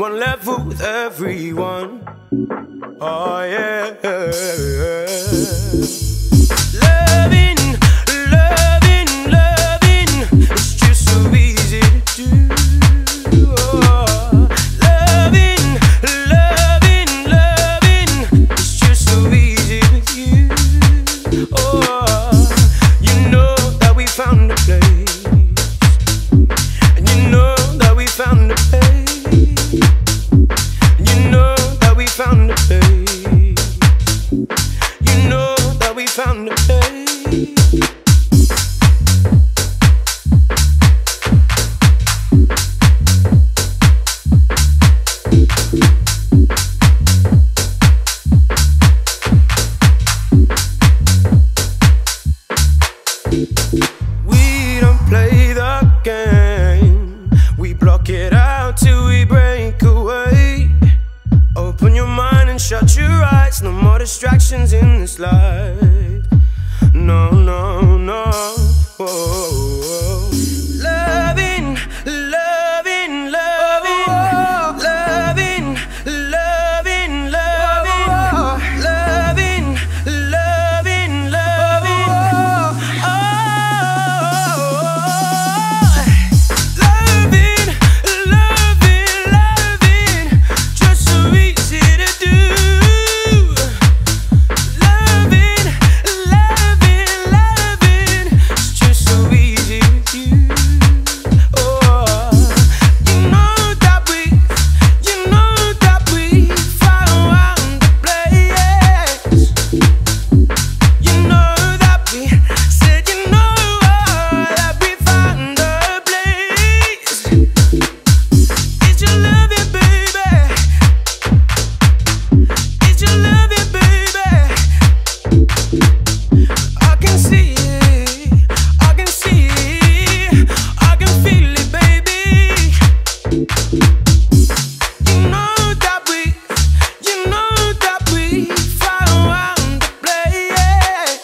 one level with everyone. Oh yeah. distractions in this life.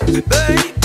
baby.